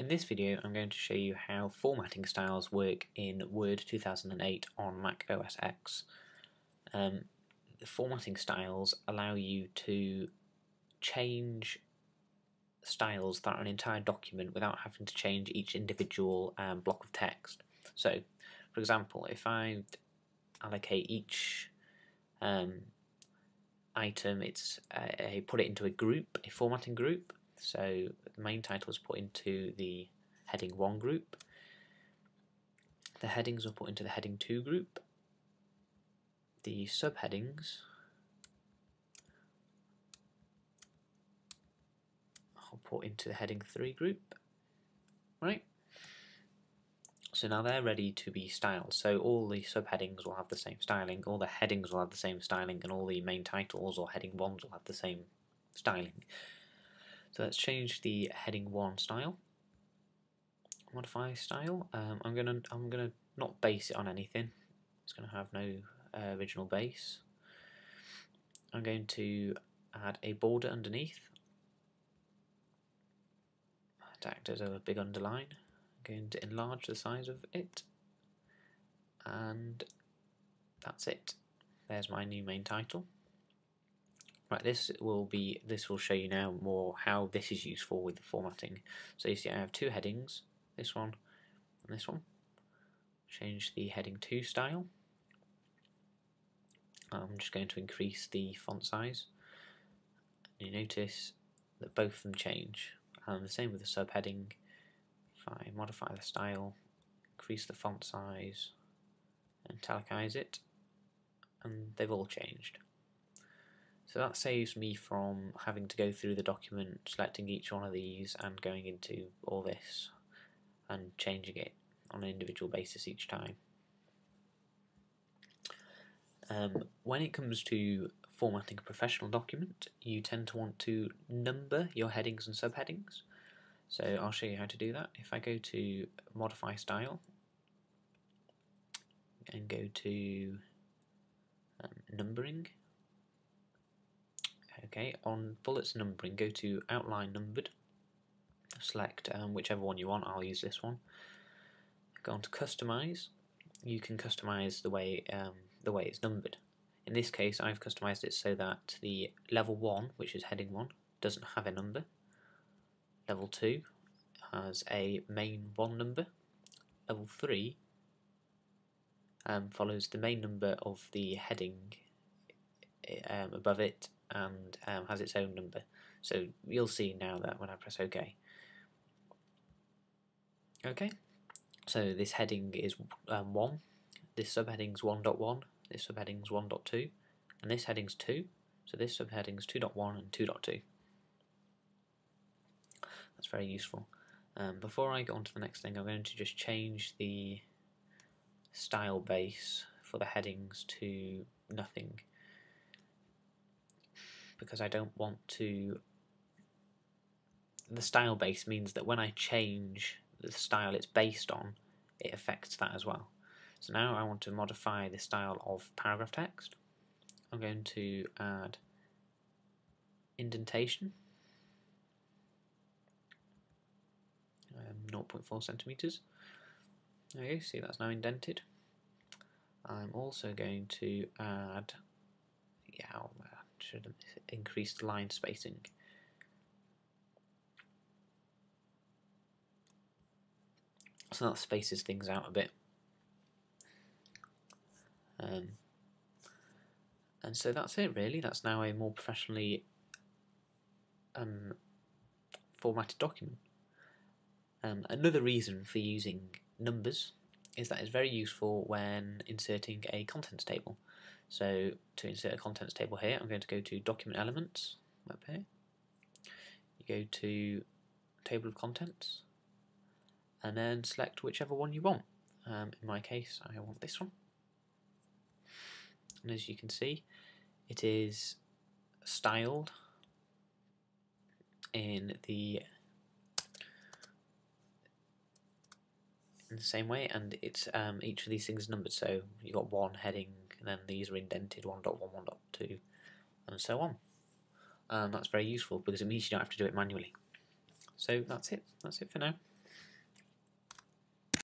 In this video I'm going to show you how formatting styles work in Word 2008 on Mac OS X. Um, the formatting styles allow you to change styles that are an entire document without having to change each individual um, block of text. So, for example, if I allocate each um, item, it's uh, put it into a group, a formatting group, so the main title is put into the heading 1 group. The headings are put into the heading 2 group. The subheadings are put into the heading 3 group. Right? So now they're ready to be styled. So all the subheadings will have the same styling, all the headings will have the same styling, and all the main titles or heading 1s will have the same styling. So let's change the heading 1 style. Modify style. Um, I'm gonna I'm gonna not base it on anything. It's gonna have no uh, original base. I'm going to add a border underneath to act as a big underline. I'm going to enlarge the size of it and that's it. There's my new main title. Right, this will be this will show you now more how this is useful with the formatting. So you see I have two headings, this one and this one. Change the heading 2 style. I'm just going to increase the font size. You notice that both of them change. And the same with the subheading. If I modify the style, increase the font size, italicize it, and they've all changed. So that saves me from having to go through the document, selecting each one of these and going into all this and changing it on an individual basis each time. Um, when it comes to formatting a professional document, you tend to want to number your headings and subheadings. So I'll show you how to do that. If I go to Modify Style and go to um, Numbering, Okay, on bullets numbering, go to outline numbered, select um, whichever one you want, I'll use this one. Go on to customize, you can customize the way, um, the way it's numbered. In this case I've customized it so that the level 1, which is heading 1, doesn't have a number. Level 2 has a main 1 number. Level 3 um, follows the main number of the heading um, above it and um, has its own number. So you'll see now that when I press OK. Okay, so this heading is um, 1, this subheading is 1.1, this subheading is 1.2, and this heading is 2, so this subheading is 2.1 and 2.2. That's very useful. Um, before I go on to the next thing, I'm going to just change the style base for the headings to nothing because I don't want to the style base means that when I change the style it's based on it affects that as well. So now I want to modify the style of paragraph text. I'm going to add indentation. Um, 0.4 centimeters. Okay see that's now indented. I'm also going to add yeah I'll, should increase line spacing. So that spaces things out a bit. Um, and so that's it really, that's now a more professionally um, formatted document. Um, another reason for using numbers is that it's very useful when inserting a contents table. So to insert a contents table here, I'm going to go to Document Elements, up here. You go to Table of Contents, and then select whichever one you want. Um, in my case, I want this one. And as you can see, it is styled in the in the same way, and it's um, each of these things is numbered. So you've got one heading, and then these are indented 1.1, 1.2, and so on. And that's very useful because it means you don't have to do it manually. So that's it. That's it for now.